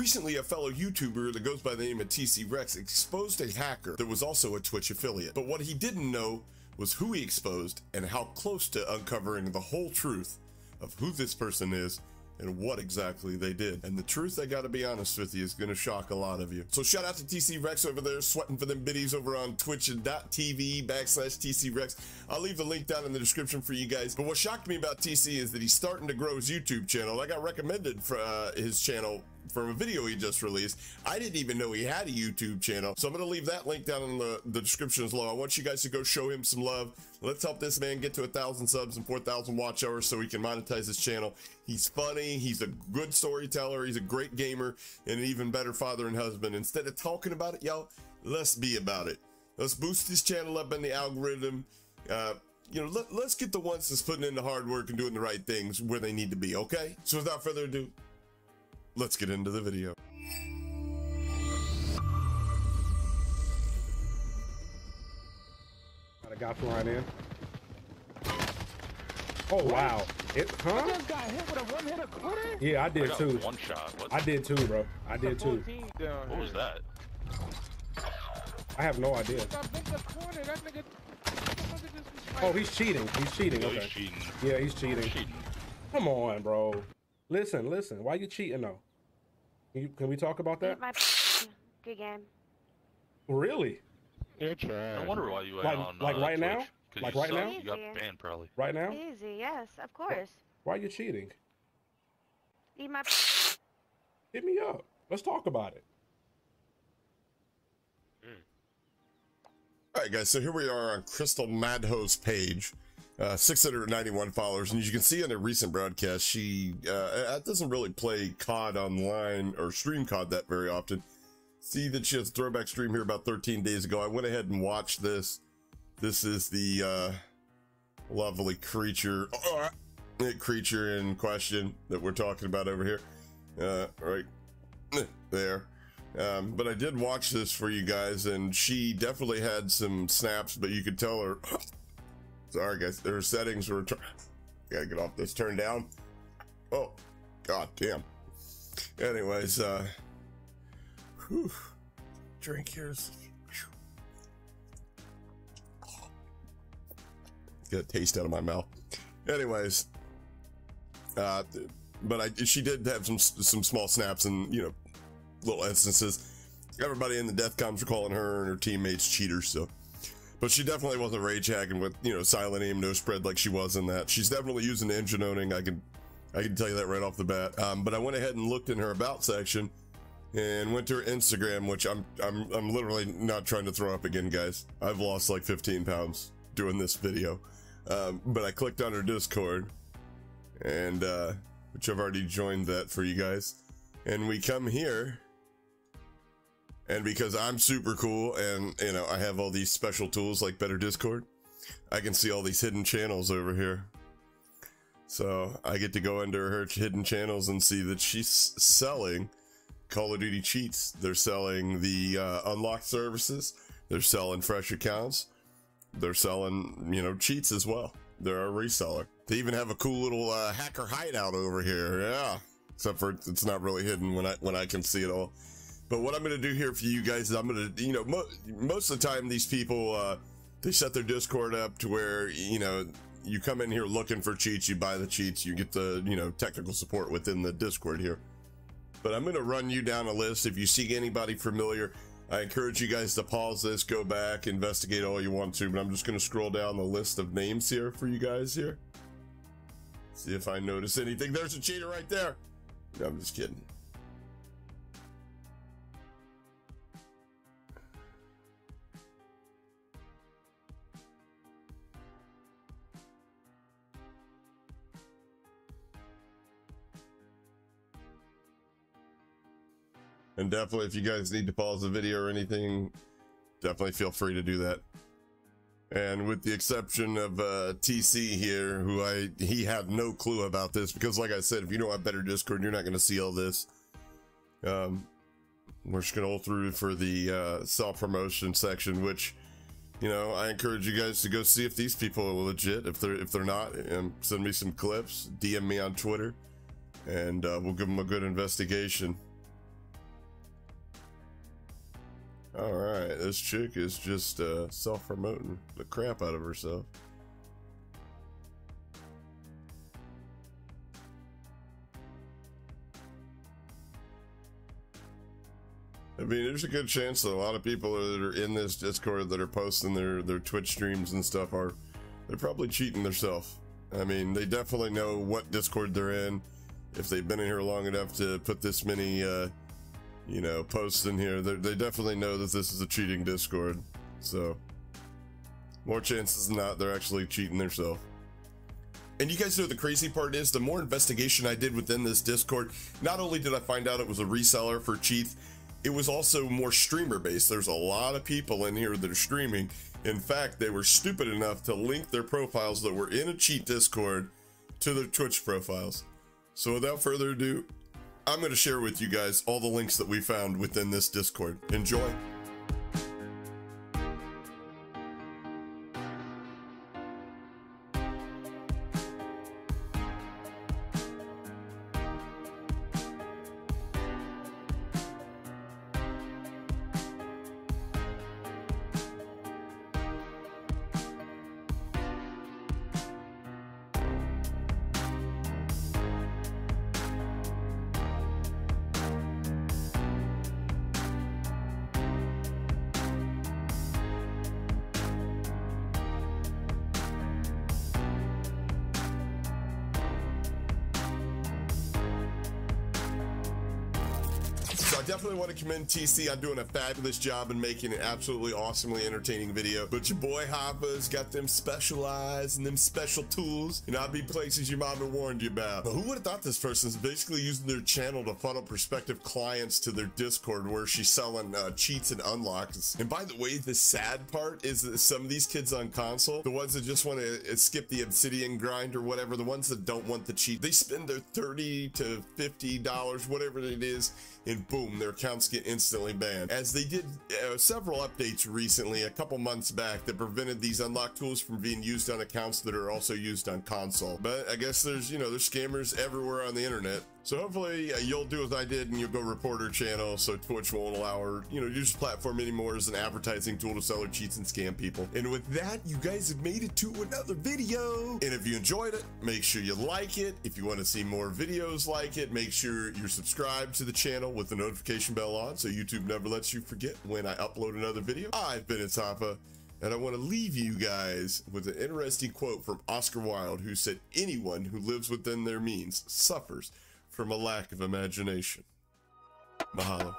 Recently, a fellow YouTuber that goes by the name of TCWreckz exposed a hacker that was also a Twitch affiliate. But what he didn't know was who he exposed and how close to uncovering the whole truth of who this person is and what exactly they did. And the truth, I gotta be honest with you, is gonna shock a lot of you. So shout out to TCWreckz over there, sweating for them biddies over on twitch.tv backslash TCWreckz. I'll leave the link down in the description for you guys. But what shocked me about TC is that he's starting to grow his YouTube channel. I got recommended for uh, his channel from a video he just released. I didn't even know he had a YouTube channel. So I'm going to leave that link down in the, the description as well. I want you guys to go show him some love. Let's help this man get to a thousand subs and 4,000 watch hours so he can monetize his channel. He's funny. He's a good storyteller. He's a great gamer and an even better father and husband. Instead of talking about it, y'all, let's be about it. Let's boost his channel up in the algorithm. Uh, you know, let, let's get the ones that's putting in the hard work and doing the right things where they need to be, okay? So without further ado, let's get into the video. Got a guy from right in. Oh wow! It huh? I just got hit with a one hitter quarter. Yeah, I I did got too. one shot. What, I did too, bro. I did too. what was that? I have no idea. I bent the corner. That nigga. that motherfucker just was Oh, he's cheating. He's cheating. Okay. he's cheating. Yeah, he's cheating. Cheating. Come on, bro. Listen, listen. Why you cheating though? Can, you, can we talk about that? My good game. Really? You're trying. No wonder why you went Like- on like uh, right now? Twitch. 'Cause Like right suck. now? You got Easy. banned probably. Right now? Easy, yes, of course. Why are you cheating? Eat my. Hit me up. Let's talk about it. All right, guys. So here we are on CrystalMadd0e's page, uh, 691 followers, and as you can see on a recent broadcast, she uh, doesn't really play COD online or stream COD that very often. See that she has a throwback stream here about 13 days ago. I went ahead and watched this. This is the uh, lovely creature, uh, creature in question that we're talking about over here. Uh, right there. Um, but I did watch this for you guys, and she definitely had some snaps, but you could tell her. Sorry, guys, her settings were. Tur- Gotta get off this. Turn down. Oh, god damn. Anyways, uh. Whew. Drink here's. Get a taste out of my mouth. Anyways, uh, but I she did have some some small snaps and you know little instances. Everybody in the death comms were calling her and her teammates cheaters, so. But she definitely wasn't rage hacking with, you know, silent aim, no spread like she was in that. She's definitely using engine owning. I can, I can tell you that right off the bat. Um, but I went ahead and looked in her about section and went to her Instagram, which I'm, I'm, I'm literally not trying to throw up again, guys. I've lost like 15 pounds doing this video. Um, but I clicked on her Discord and, uh, which I've already joined that for you guys. And we come here and because I'm super cool and, you know, I have all these special tools like Better Discord, I can see all these hidden channels over here. So I get to go into her hidden channels and see that she's selling Call of Duty cheats. They're selling the uh, unlocked services. They're selling fresh accounts. They're selling, you know, cheats as well. They're a reseller. They even have a cool little uh, hacker hideout over here. Yeah, except for it's not really hidden when I when I can see it all. But what I'm going to do here for you guys is I'm going to, you know, mo- most of the time these people, uh, they set their Discord up to where, you know, you come in here looking for cheats, you buy the cheats, you get the, you know, technical support within the Discord here. But I'm going to run you down a list. If you see anybody familiar, I encourage you guys to pause this, go back, investigate all you want to. But I'm just going to scroll down the list of names here for you guys here. See if I notice anything. There's a cheater right there. No, I'm just kidding. And definitely, if you guys need to pause the video or anything, definitely feel free to do that. And with the exception of uh, TC here, who I he had no clue about this because, like I said, if you don't have better Discord, you're not going to see all this. Um, we're just going to go through for the uh, self promotion section, which you know I encourage you guys to go see if these people are legit. If they're if they're not, um, send me some clips, DM me on Twitter, and uh, we'll give them a good investigation. All right, this chick is just uh, self-promoting the crap out of herself. I mean, there's a good chance that a lot of people that are in this Discord that are posting their their Twitch streams and stuff are they're probably cheating themselves. I mean, they definitely know what Discord they're in. If they've been in here long enough to put this many, uh, you know, posts in here, they they definitely know that this is a cheating Discord. So, more chances than not, they're actually cheating themselves. And you guys know the crazy part is the more investigation I did within this Discord, not only did I find out it was a reseller for Cheats, it was also more streamer based. There's a lot of people in here that are streaming. In fact, they were stupid enough to link their profiles that were in a cheat Discord to their Twitch profiles. So without further ado, I'm going to share with you guys all the links that we found within this Discord. Enjoy. Definitely want to commend TC on doing a fabulous job and making an absolutely awesomely entertaining video. But your boy Hapa's got them specialized and them special tools, and I'll be places your mama warned you about. But who would have thought this person's basically using their channel to funnel prospective clients to their Discord where she's selling uh, cheats and unlocks. And by the way, the sad part is that some of these kids on console, the ones that just want to skip the obsidian grind or whatever, the ones that don't want the cheat, they spend their 30 to 50 dollars, whatever it is, and boom, their accounts get instantly banned. As they did uh, several updates recently, a couple months back, that prevented these unlock tools from being used on accounts that are also used on console. But I guess there's, you know, there's scammers everywhere on the internet. So hopefully uh, you'll do as I did and you'll go report her channel so Twitch won't allow her, you know, use platform anymore as an advertising tool to sell her cheats and scam people. And with that, you guys have made it to another video. And if you enjoyed it, make sure you like it. If you want to see more videos like it, make sure you're subscribed to the channel with the notification bell on so YouTube never lets you forget when I upload another video. I've been ItsHapa. And I want to leave you guys with an interesting quote from Oscar Wilde, who said, Anyone who lives within their means suffers from a lack of imagination. Mahalo.